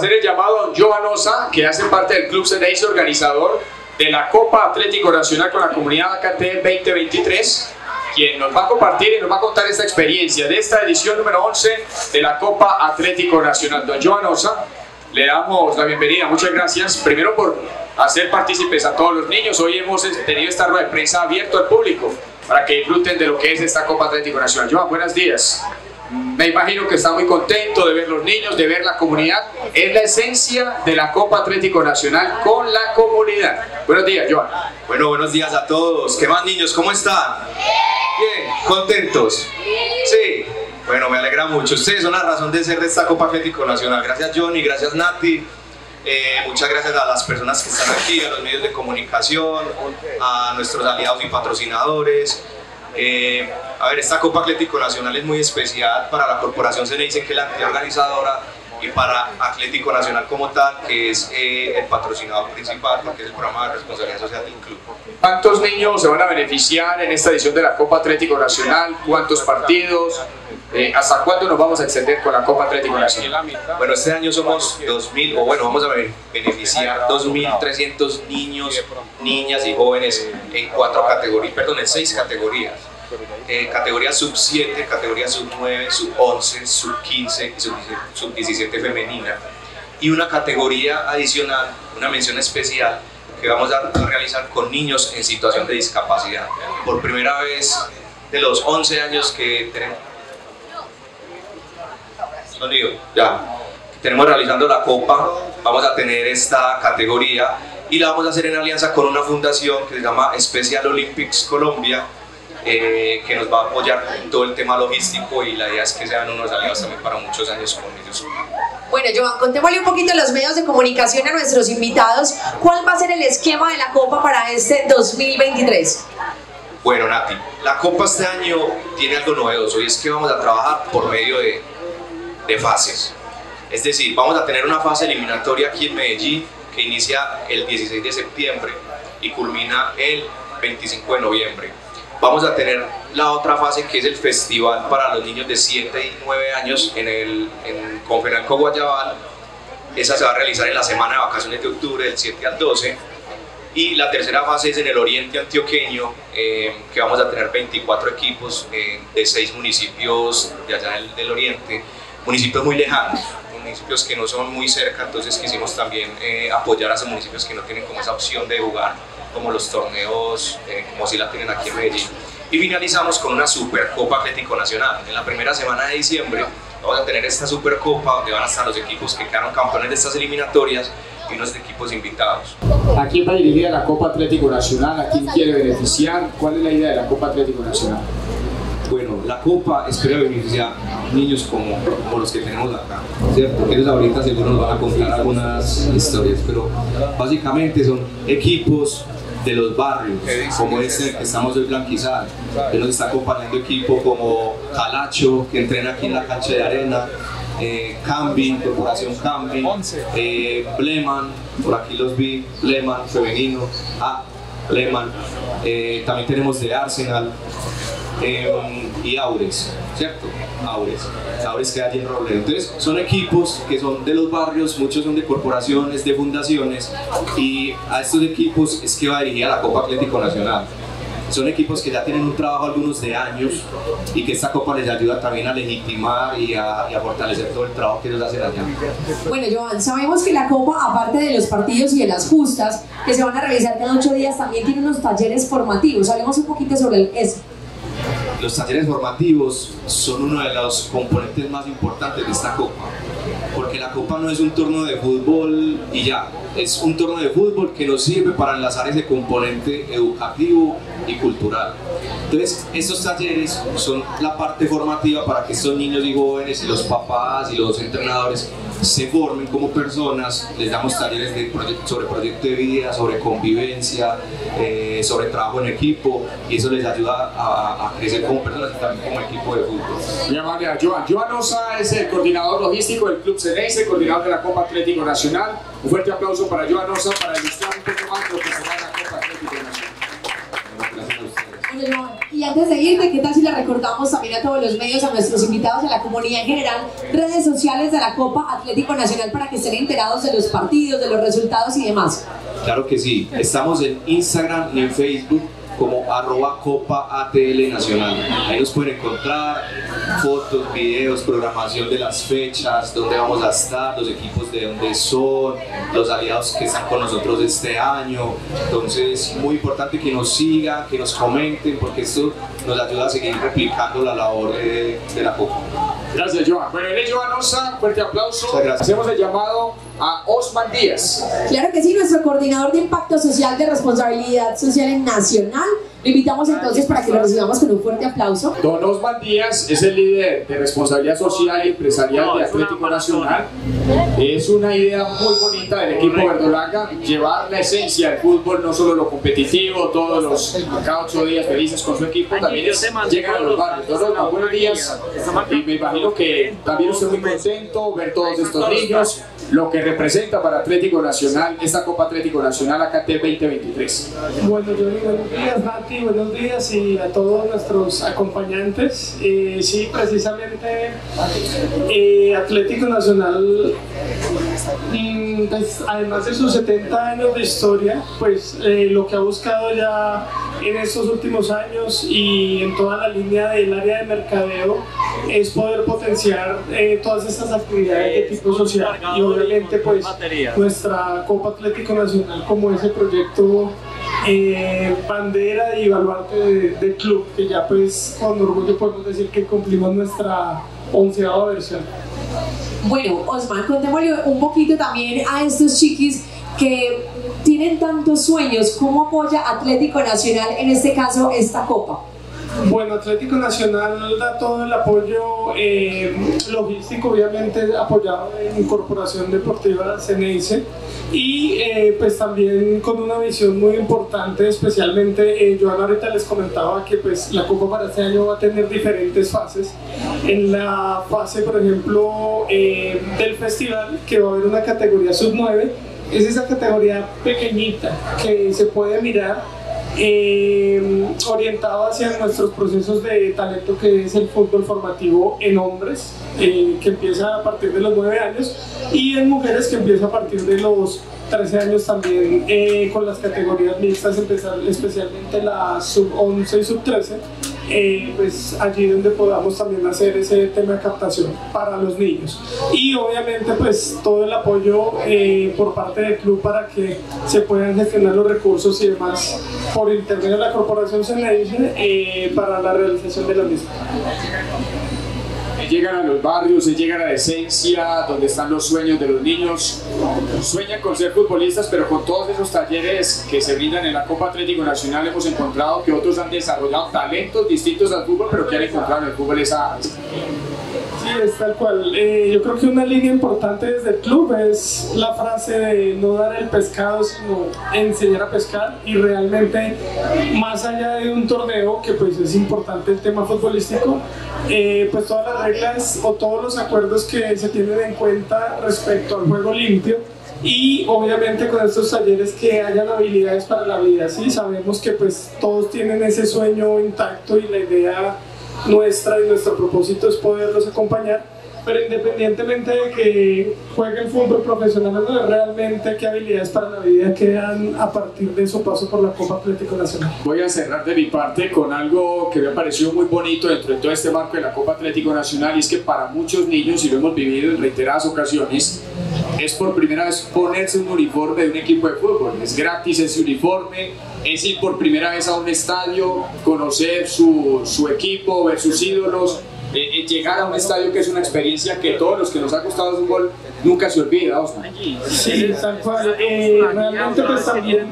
hacer el llamado a don Johan Osa, que hace parte del Club Ceneice organizador de la Copa Atlético Nacional con la comunidad AKT 2023 quien nos va a compartir y nos va a contar esta experiencia de esta edición número 11 de la Copa Atlético Nacional. Don Joan Osa, le damos la bienvenida, muchas gracias, primero por hacer partícipes a todos los niños. Hoy hemos tenido esta rueda de prensa abierto al público para que disfruten de lo que es esta Copa Atlético Nacional. Joan, buenos días. Me imagino que está muy contento de ver los niños, de ver la comunidad. Es la esencia de la Copa Atlético Nacional con la comunidad. Buenos días, Joan. Bueno, buenos días a todos. ¿Qué más, niños? ¿Cómo están? Bien, ¿contentos? Sí. Bueno, me alegra mucho. Ustedes son la razón de ser de esta Copa Atlético Nacional. Gracias, Johnny. Gracias, Nati. Eh, muchas gracias a las personas que están aquí, a los medios de comunicación, a nuestros aliados y patrocinadores. Eh, a ver, esta Copa Atlético Nacional es muy especial para la Corporación dice que es la organizadora, y para Atlético Nacional como tal, que es eh, el patrocinador principal, porque es el programa de responsabilidad social del club. ¿Cuántos niños se van a beneficiar en esta edición de la Copa Atlético Nacional? ¿Cuántos partidos? Eh, ¿Hasta cuándo nos vamos a extender con la Copa Atlético Nacional? Bueno, este año somos 2.000, o bueno, vamos a beneficiar 2.300 niños, niñas y jóvenes en cuatro categorías, perdón, en seis categorías. Eh, categoría sub 7, categoría sub 9, sub 11, sub 15 y sub 17 femenina. Y una categoría adicional, una mención especial que vamos a realizar con niños en situación de discapacidad. Por primera vez de los 11 años que tenemos, ya, tenemos realizando la copa, vamos a tener esta categoría y la vamos a hacer en alianza con una fundación que se llama Special Olympics Colombia, eh, que nos va a apoyar en todo el tema logístico y la idea es que sean unos aliados también para muchos años con ellos. Bueno, Joan, contémosle un poquito los medios de comunicación a nuestros invitados. ¿Cuál va a ser el esquema de la Copa para este 2023? Bueno, Nati, la Copa este año tiene algo novedoso y es que vamos a trabajar por medio de, fases. Es decir, vamos a tener una fase eliminatoria aquí en Medellín que inicia el 16 de septiembre y culmina el 25 de noviembre Vamos a tener la otra fase que es el festival para los niños de 7 y 9 años en el en Confenalco Guayabal. Esa se va a realizar en la semana de vacaciones de octubre, del 7 al 12. Y la tercera fase es en el oriente antioqueño, eh, que vamos a tener 24 equipos eh, de 6 municipios de allá del, oriente, municipios muy lejanos, municipios que no son muy cerca, entonces quisimos también eh, apoyar a esos municipios que no tienen como esa opción de jugar como los torneos, eh, como si la tienen aquí en Medellín. Y finalizamos con una Supercopa Atlético Nacional. En la primera semana de diciembre vamos a tener esta Supercopa donde van a estar los equipos que quedaron campeones de estas eliminatorias y unos equipos invitados. ¿A quién va dirigida la Copa Atlético Nacional? ¿A quién quiere beneficiar? ¿Cuál es la idea de la Copa Atlético Nacional? La Copa espera beneficiar niños como, como los que tenemos acá, ¿cierto? Ellos ahorita seguro nos van a contar algunas historias, pero básicamente son equipos de los barrios, como este que estamos hoy blanquizar. Que nos está acompañando equipo como Calacho, que entrena aquí en la cancha de arena, eh, Cambi, Corporación Cambi, eh, Bleman, por aquí los vi, Bleman femenino, ah, Bleman, eh, también tenemos de Arsenal, Em, y Aures, ¿cierto? Aures, Aures queda allí en Robledo. Entonces, son equipos que son de los barrios, muchos son de corporaciones, de fundaciones, y a estos equipos es que va dirigida la Copa Atlético Nacional. Son equipos que ya tienen un trabajo algunos de años y que esta copa les ayuda también a legitimar y a, fortalecer todo el trabajo que ellos hacen allá. Bueno, Joan, sabemos que la copa, aparte de los partidos y de las justas, que se van a realizar cada ocho días, también tiene unos talleres formativos. Hablemos un poquito sobre eso. Los talleres formativos son uno de los componentes más importantes de esta copa, porque la copa no es un torneo de fútbol y ya, es un torneo de fútbol que nos sirve para enlazar ese componente educativo y cultural. Entonces, estos talleres son la parte formativa para que estos niños y jóvenes y los papás y los entrenadores se formen como personas, les damos talleres sobre proyecto de vida, sobre convivencia, eh, sobre trabajo en equipo y eso les ayuda a, crecer como personas y también como equipo de fútbol. Mi amable Joan. Joan Osa es el coordinador logístico del Club Ceneice, coordinador de la Copa Atlético Nacional. Un fuerte aplauso para Joan Osa para ilustrar un poco más lo que será la Copa Y antes de irte, ¿qué tal si le recordamos también a todos los medios, a nuestros invitados, a la comunidad en general, redes sociales de la Copa Atlético Nacional para que estén enterados de los partidos, de los resultados y demás? Claro que sí, estamos en Instagram y en Facebook como arroba Copa ATL Nacional. Ahí nos pueden encontrar fotos, videos, programación de las fechas, dónde vamos a estar, los equipos de dónde son, los aliados que están con nosotros este año. Entonces, muy importante que nos sigan, que nos comenten, porque esto nos ayuda a seguir replicando la labor de, de la Copa. Gracias, Joan. Bueno, él es Joan Osa, fuerte aplauso. Hacemos el llamado a Osman Díaz. Claro que sí, nuestro coordinador de impacto social de responsabilidad social nacional. Lo invitamos entonces para que lo recibamos con un fuerte aplauso. Don Osman Díaz es el líder de responsabilidad social y empresarial de Atlético Nacional. Es una idea muy bonita del equipo verdolaga llevar la esencia del fútbol, no solo lo competitivo, todos los cada ocho días felices con su equipo, también es llegar a los barrios. Todos buenos días y me imagino que también usted muy contento ver todos estos niños, lo que representa para Atlético Nacional esta Copa Atlético Nacional AKT 2023. Bueno, yo digo buenos días, Nati, buenos días y a todos nuestros acompañantes. Eh, sí, precisamente eh, Atlético Nacional, mm, pues, además de sus 70 años de historia, pues eh, lo que ha buscado ya en estos últimos años y en toda la línea del área de mercadeo es poder potenciar todas estas actividades de tipo social y obviamente pues nuestra Copa Atlético Nacional como ese proyecto eh, bandera y baluarte del club, que ya pues con orgullo podemos decir que cumplimos nuestra onceava versión. Bueno, Osman, contémosle un poquito también a estos chiquis que tienen tantos sueños, ¿cómo apoya Atlético Nacional en este caso esta copa? Bueno, Atlético Nacional da todo el apoyo eh, logístico, obviamente apoyado en Corporación Deportiva Ceneice y eh, pues también con una visión muy importante, especialmente, eh, ahorita les comentaba que pues la Copa para este año va a tener diferentes fases. En la fase, por ejemplo, eh, del festival, que va a haber una categoría sub-9, es esa categoría pequeñita que se puede mirar eh, orientado hacia nuestros procesos de talento que es el fútbol formativo en hombres, eh, que empieza a partir de los 9 años, y en mujeres que empieza a partir de los 13 años también eh, con las categorías mixtas, especialmente la sub 11 y sub 13 pues allí donde podamos también hacer ese tema de captación para los niños. Y obviamente pues todo el apoyo eh, por parte del club para que se puedan gestionar los recursos y demás por intermedio de la corporación Ceneice eh, para la realización de la misma llegan a los barrios, se llegan a la esencia, donde están los sueños de los niños. Sueñan con ser futbolistas, pero con todos esos talleres que se brindan en la Copa Atlético Nacional hemos encontrado que otros han desarrollado talentos distintos al fútbol, pero que han encontrado en el fútbol esa es tal cual. Eh, yo creo que una línea importante desde el club es la frase de no dar el pescado, sino enseñar a pescar. Y realmente más allá de un torneo, que pues es importante el tema futbolístico, eh, pues todas las reglas o todos los acuerdos que se tienen en cuenta respecto al juego limpio. Y obviamente con estos talleres que hayan habilidades para la vida, sí, sabemos que pues todos tienen ese sueño intacto y la idea nuestra y nuestro propósito es poderlos acompañar, pero independientemente de que jueguen fútbol profesional, realmente qué habilidades para la vida quedan a partir de su paso por la Copa Atlético Nacional. Voy a cerrar de mi parte con algo que me ha parecido muy bonito dentro de todo este marco de la Copa Atlético Nacional y es que para muchos niños, y lo hemos vivido en reiteradas ocasiones, es por primera vez ponerse un uniforme de un equipo de fútbol. Es gratis ese uniforme, es ir por primera vez a un estadio, conocer su, su equipo, ver sus ídolos, eh, eh, llegar a un estadio que es una experiencia que todos los que nos ha costado el fútbol nunca se olvida. Sí, tal cual. Eh, realmente pues también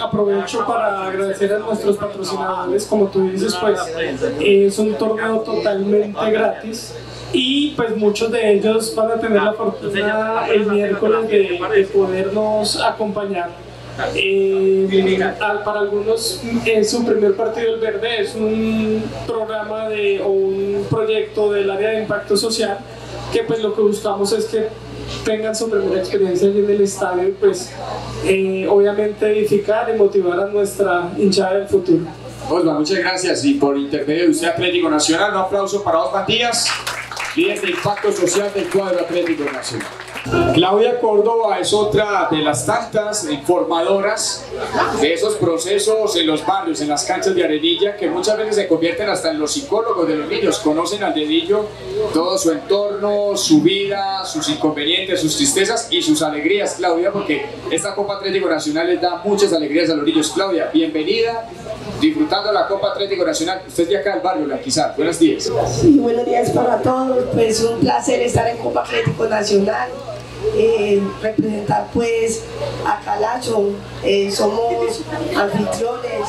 aprovecho para agradecer a nuestros patrocinadores, como tú dices, pues es un torneo totalmente gratis y pues muchos de ellos van a tener la fortuna el miércoles de, de podernos acompañar. Eh, para algunos es su primer partido el verde, es un programa de, o un proyecto del área de impacto social que pues lo que buscamos es que tengan su primera experiencia allí en el estadio y pues eh, obviamente edificar y motivar a nuestra hinchada del futuro. Osman, muchas gracias. Y por intermedio de usted Atlético Nacional, un aplauso para Osman Díaz, de impacto social del cuadro Atlético Nacional. Claudia Córdoba es otra de las tantas informadoras de esos procesos en los barrios, en las canchas de Arenilla, que muchas veces se convierten hasta en los psicólogos de los niños, conocen al dedillo todo su entorno, su vida, sus inconvenientes, sus tristezas y sus alegrías, Claudia, porque esta Copa Atlético Nacional les da muchas alegrías a los niños. Claudia, bienvenida, disfrutando la Copa Atlético Nacional. Usted es de acá del barrio, La quizá. Buenos días. Sí, buenos días para todos. Pues un placer estar en Copa Atlético Nacional. Eh, representar pues a Calacho, eh, somos anfitriones,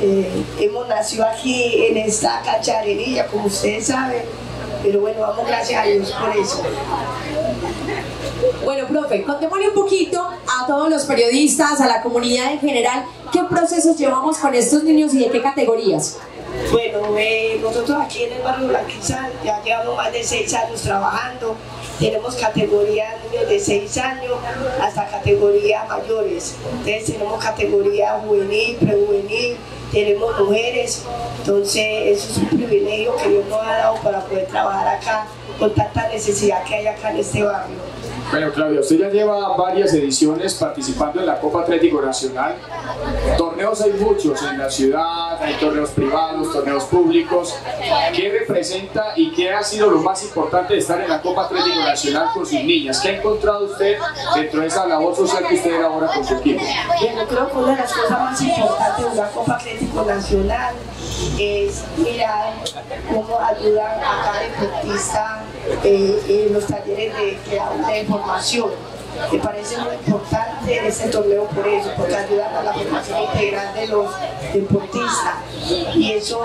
eh, hemos nacido aquí en esta cacharería, como ustedes saben, pero bueno, vamos gracias a Dios por eso. Bueno, profe, contémosle un poquito a todos los periodistas, a la comunidad en general, qué procesos llevamos con estos niños y de qué categorías. Bueno, nosotros aquí en el barrio Blanquizal ya llevamos más de seis años trabajando. Tenemos categoría niños de seis años hasta categoría mayores. Entonces tenemos categoría juvenil, prejuvenil, tenemos mujeres. Entonces eso es un privilegio que Dios nos ha dado para poder trabajar acá con tanta necesidad que hay acá en este barrio. Bueno, Claudia, usted ya lleva varias ediciones participando en la Copa Atlético Nacional. Torneos hay muchos en la ciudad, hay torneos privados, torneos públicos. ¿Qué representa y qué ha sido lo más importante de estar en la Copa Atlético Nacional con sus niñas? ¿Qué ha encontrado usted dentro de esa labor social que usted elabora con su equipo? Bueno, creo que una de las cosas más importantes de la Copa Atlético Nacional es mirar cómo ayudan a cada deportista eh, en los talleres de, de información. Me parece muy importante este torneo por eso, porque ayuda a la formación integral de los deportistas. Y eso,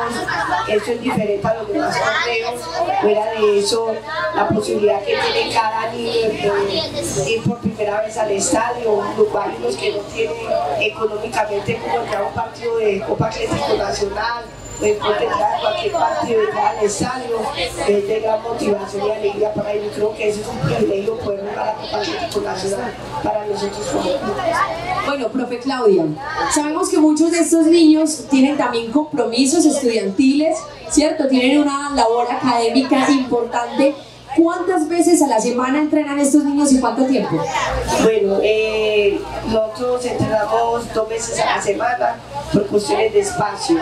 eso es diferente a los demás torneos. Fuera de eso, la posibilidad que tiene cada niño de ir por primera vez al estadio. Unos que no tienen económicamente como a un partido de Copa Atlético Nacional pues entrar cualquier partido de cada estadio es de gran motivación y alegría para ellos. Creo que eso es un privilegio poder jugar a Copa Atlético Nacional para nosotros como Bueno, profe Claudia, sabemos que muchos de estos niños tienen también compromisos estudiantiles, ¿cierto? Tienen una labor académica importante ¿Cuántas veces a la semana entrenan estos niños y cuánto tiempo? Bueno, eh, nosotros entrenamos dos veces a la semana por cuestiones de espacio.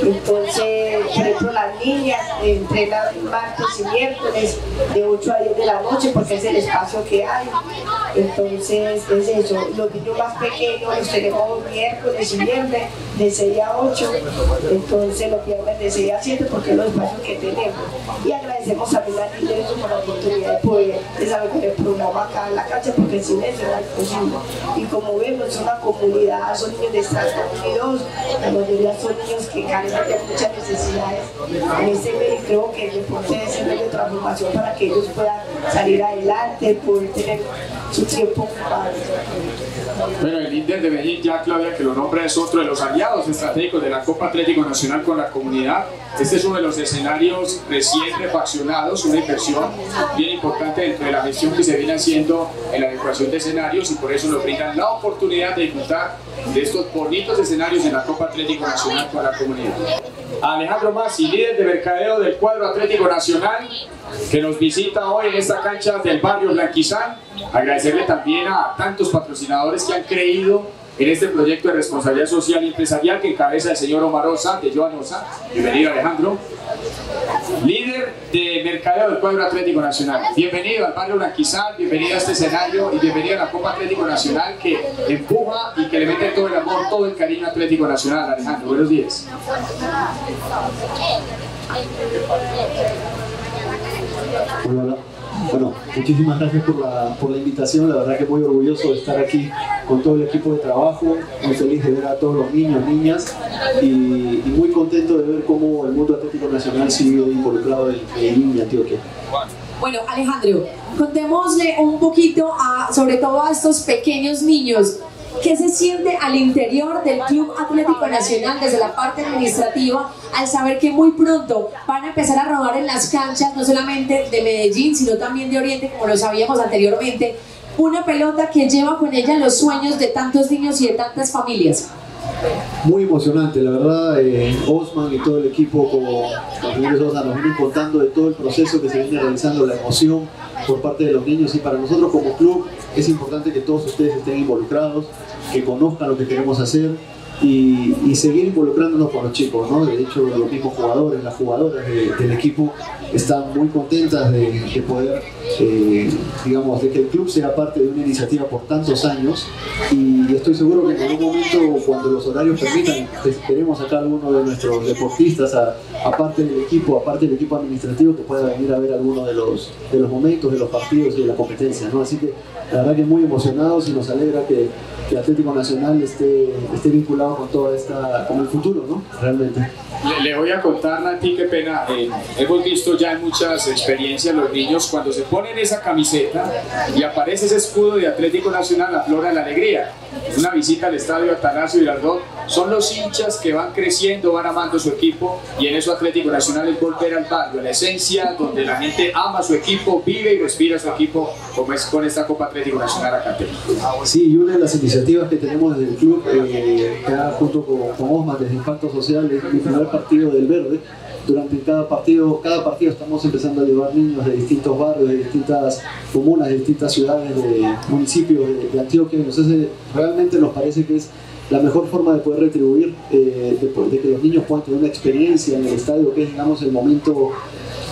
Entonces, por ejemplo, las niñas entrenan martes y miércoles de 8 a 10 de la noche porque es el espacio que hay. Entonces, es eso. Los niños más pequeños los tenemos miércoles y viernes de 6 a 8. Entonces, los viernes de 6 a 7 porque es los espacios que tenemos. Y agradecemos a las niñas por la oportunidad de poder desarrollar el programa acá en la cancha porque sin eso era imposible. Y como vemos, es una comunidad, son niños de Estados Unidos, la mayoría son niños que carecen de muchas necesidades. En este medio creo que el deporte debe ser medio de transformación para que ellos puedan salir adelante, poder tener su tiempo ocupado. Bueno, el Inter de Medellín, ya Claudia, que lo nombra, es otro de los aliados estratégicos de la Copa Atlético Nacional con la comunidad. Este es uno de los escenarios recién refaccionados, una inversión bien importante dentro de la gestión que se viene haciendo en la adecuación de escenarios y por eso nos brindan la oportunidad de disfrutar de estos bonitos escenarios en la Copa Atlético Nacional para la comunidad. Alejandro Masi, líder de mercadeo del cuadro Atlético Nacional, que nos visita hoy en esta cancha del barrio Blanquizán. Agradecerle también a tantos patrocinadores que han creído en este proyecto de responsabilidad social y empresarial que encabeza el señor Omar Osa, de Joan Osa. Bienvenido Alejandro. Líder de mercadeo del cuadro Atlético Nacional. Bienvenido al barrio Blanquizal, bienvenido a este escenario y bienvenido a la Copa Atlético Nacional que empuja y que le mete todo el amor, todo el cariño Atlético Nacional. Alejandro, buenos días. Hola, Bueno, muchísimas gracias por la, por la invitación, la verdad que muy orgulloso de estar aquí con todo el equipo de trabajo, muy feliz de ver a todos los niños, niñas. Y, muy contento de ver cómo el mundo atlético nacional sigue involucrado en, en Antioquia. Bueno, Alejandro, contémosle un poquito a, sobre todo a estos pequeños niños ¿Qué se siente al interior del Club Atlético Nacional desde la parte administrativa al saber que muy pronto van a empezar a robar en las canchas, no solamente de Medellín, sino también de Oriente, como lo sabíamos anteriormente, una pelota que lleva con ella los sueños de tantos niños y de tantas familias? muy emocionante, la verdad. Eh, Osman y todo el equipo, como los Osman, nos vienen contando de todo el proceso que se viene realizando, la emoción por parte de los niños. Y para nosotros, como club, es importante que todos ustedes estén involucrados, que conozcan lo que queremos hacer y, seguir involucrándonos con los chicos, ¿no? De hecho, los mismos jugadores, las jugadoras del equipo están muy contentas de, poder, eh, digamos, de que el club sea parte de una iniciativa por tantos años y estoy seguro que en algún momento, cuando los horarios permitan, queremos sacar a alguno de nuestros deportistas, aparte del equipo, aparte del equipo administrativo, que pueda venir a ver alguno de los, de los momentos, de los partidos y de la competencia, ¿no? Así que la verdad que muy emocionados y nos alegra que, que Atlético Nacional esté, esté vinculado con toda esta, con el futuro, ¿no? Realmente. Le, voy a contar, Nati, qué pena. Eh, hemos visto ya en muchas experiencias los niños cuando se ponen esa camiseta y aparece ese escudo de Atlético Nacional, la flora de la alegría. Una visita al estadio Atanasio Girardot, son los hinchas que van creciendo, van amando su equipo y en eso Atlético Nacional es volver al barrio, la esencia donde la gente ama su equipo, vive y respira su equipo, como es con esta Copa Atlético Nacional acá. Sí, y una de las iniciativas que tenemos desde el club, eh, junto con, con Osman desde Impacto Social, es mi primer partido del Verde. Durante cada partido, cada partido estamos empezando a llevar niños de distintos barrios, de distintas comunas, de distintas ciudades, de municipios de, Antioquia. Entonces, realmente nos parece que es la mejor forma de poder retribuir, eh, de, que los niños puedan tener una experiencia en el estadio, que es, digamos, el momento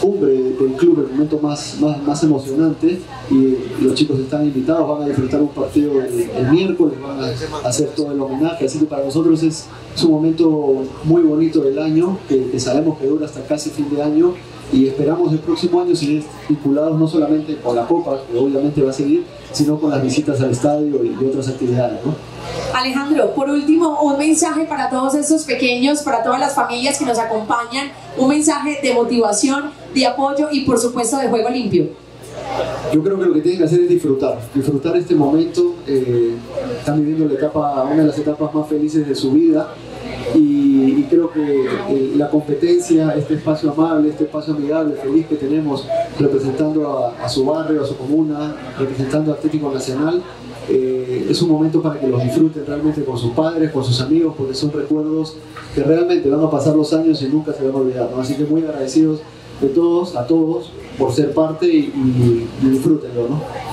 cumbre del club, el momento más, más, emocionante. Y los chicos están invitados, van a disfrutar un partido el, miércoles, van a hacer todo el homenaje, así que para nosotros es, un momento muy bonito del año, que, sabemos que dura hasta casi fin de año. Y esperamos el próximo año seguir vinculados no solamente con la Copa, que obviamente va a seguir, sino con las visitas al estadio y, otras actividades. Alejandro, por último, un mensaje para todos estos pequeños, para todas las familias que nos acompañan, un mensaje de motivación, de apoyo y por supuesto de juego limpio. Yo creo que lo que tienen que hacer es disfrutar, disfrutar este momento. Eh, están viviendo la etapa, una de las etapas más felices de su vida y, creo que eh, la competencia, este espacio amable, este espacio amigable, feliz que tenemos representando a, su barrio, a su comuna, representando a Atlético Nacional, eh, es un momento para que los disfruten realmente con sus padres, con sus amigos, porque son recuerdos que realmente van a pasar los años y nunca se van a olvidar. Así que muy agradecidos de todos, a todos, por ser parte y, y disfrútenlo. ¿no?